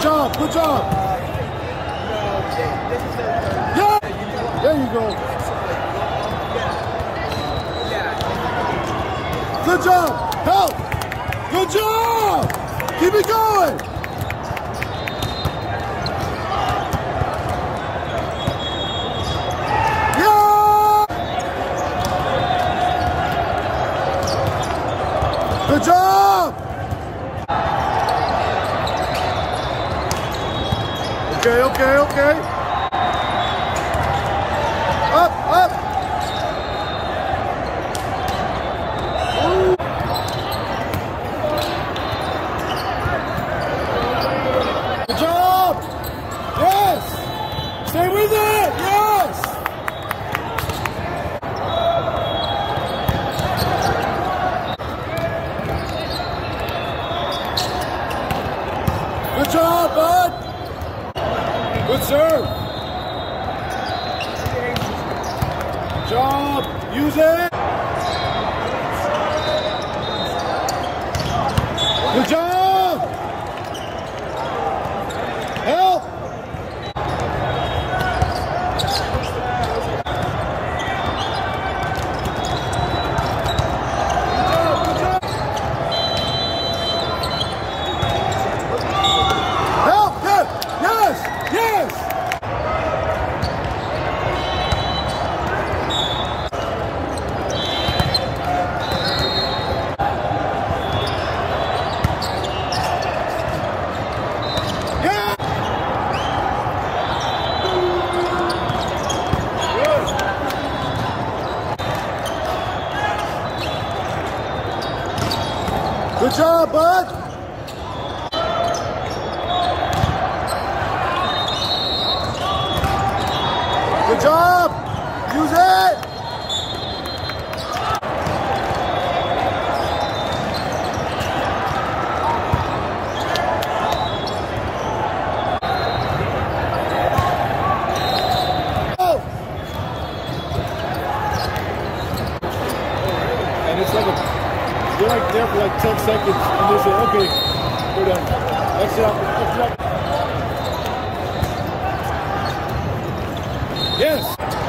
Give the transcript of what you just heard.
Good job, good job. Yeah, there you go. Good job, help. Good job. Keep it going. Yeah. Good job. Okay, okay, okay. Up, up. Ooh. Good job. Yes. Stay with it. Yes. Good job, bud. Good serve. Job. Use it. Good job. Help. Good job, good job. Help! Good! Yes! Yes! Yeah! Good. Job, bud! Good job! Use it! Like there for like 10 seconds and they say, okay, we're done. Exit out, exit. Yes.